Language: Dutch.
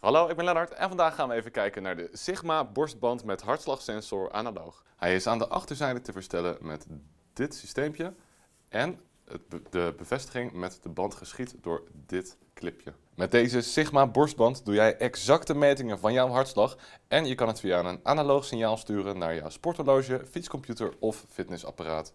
Hallo, ik ben Lennart en vandaag gaan we even kijken naar de Sigma borstband met hartslagsensor analoog. Hij is aan de achterzijde te verstellen met dit systeempje en de bevestiging met de band geschiet door dit clipje. Met deze Sigma borstband doe jij exacte metingen van jouw hartslag en je kan het via een analoog signaal sturen naar jouw sporthorloge, fietscomputer of fitnessapparaat.